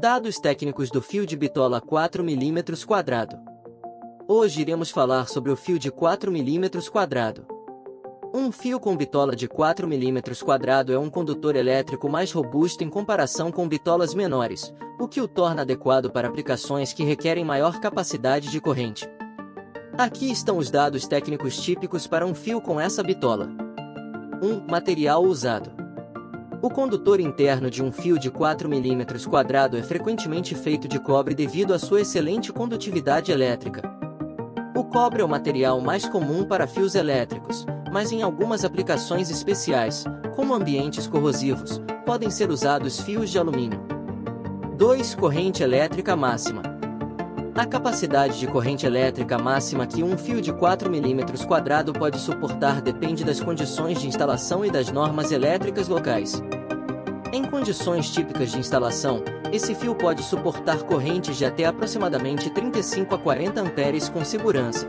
Dados técnicos do fio de bitola 4 mm quadrado. Hoje iremos falar sobre o fio de 4 mm quadrado. Um fio com bitola de 4 mm quadrado é um condutor elétrico mais robusto em comparação com bitolas menores, o que o torna adequado para aplicações que requerem maior capacidade de corrente. Aqui estão os dados técnicos típicos para um fio com essa bitola. 1. Material usado. O condutor interno de um fio de 4 mm quadrado é frequentemente feito de cobre devido à sua excelente condutividade elétrica. O cobre é o material mais comum para fios elétricos, mas em algumas aplicações especiais, como ambientes corrosivos, podem ser usados fios de alumínio. 2. Corrente elétrica máxima. A capacidade de corrente elétrica máxima que um fio de 4 mm pode suportar depende das condições de instalação e das normas elétricas locais. Em condições típicas de instalação, esse fio pode suportar correntes de até aproximadamente 35 a 40 amperes com segurança.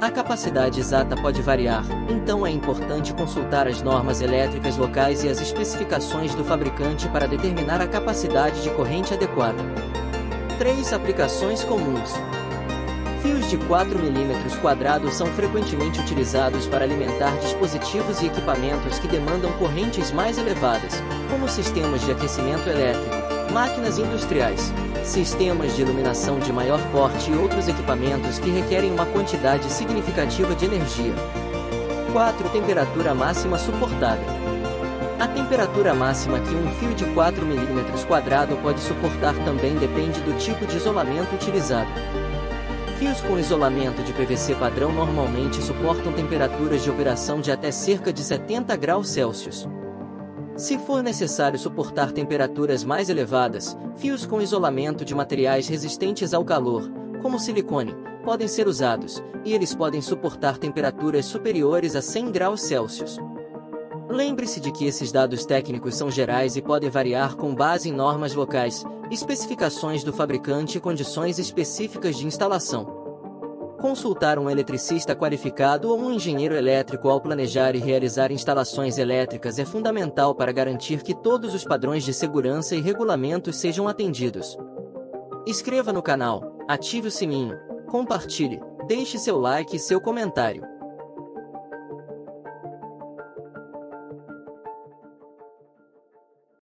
A capacidade exata pode variar, então é importante consultar as normas elétricas locais e as especificações do fabricante para determinar a capacidade de corrente adequada. 3 aplicações comuns. Fios de 4 mm quadrados são frequentemente utilizados para alimentar dispositivos e equipamentos que demandam correntes mais elevadas, como sistemas de aquecimento elétrico, máquinas industriais, sistemas de iluminação de maior porte e outros equipamentos que requerem uma quantidade significativa de energia. 4. Temperatura máxima suportável. A temperatura máxima que um fio de 4 mm pode suportar também depende do tipo de isolamento utilizado. Fios com isolamento de PVC padrão normalmente suportam temperaturas de operação de até cerca de 70 graus Celsius. Se for necessário suportar temperaturas mais elevadas, fios com isolamento de materiais resistentes ao calor, como silicone, podem ser usados, e eles podem suportar temperaturas superiores a 100 graus Celsius. Lembre-se de que esses dados técnicos são gerais e podem variar com base em normas locais, especificações do fabricante e condições específicas de instalação. Consultar um eletricista qualificado ou um engenheiro elétrico ao planejar e realizar instalações elétricas é fundamental para garantir que todos os padrões de segurança e regulamentos sejam atendidos. Inscreva no canal, ative o sininho, compartilhe, deixe seu like e seu comentário.